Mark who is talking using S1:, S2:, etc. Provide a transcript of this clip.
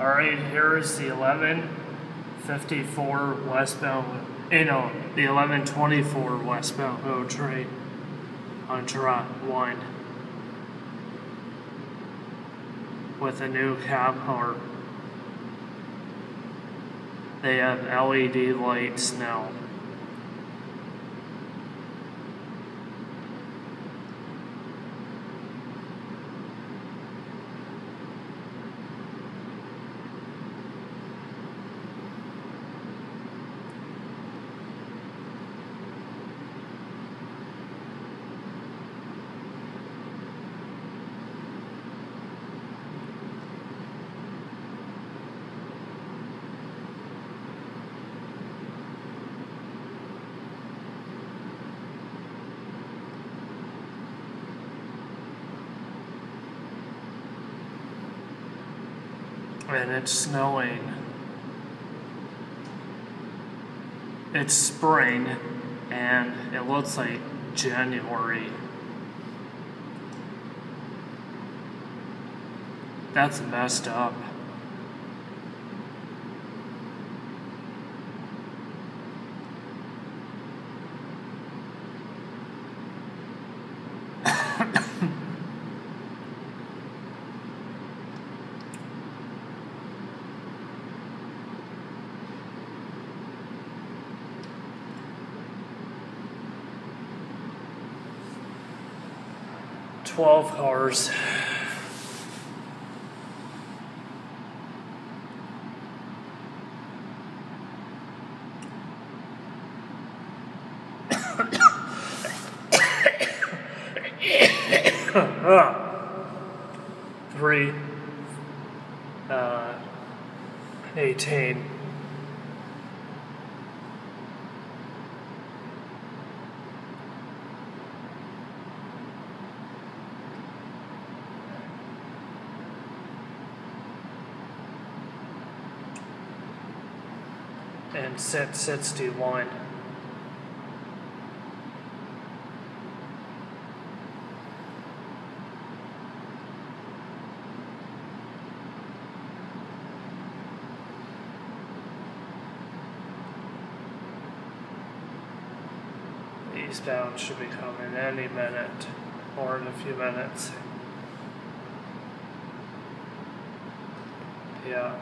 S1: All right, here is the 1154 westbound, you eh, know, the 1124 westbound GO train on track one with a new cab car. They have LED lights now. And it's snowing. It's spring and it looks like January. That's messed up. Twelve cars. Three. Uh, 18. And set 61. Eastbound should be coming any minute or in a few minutes. Yeah.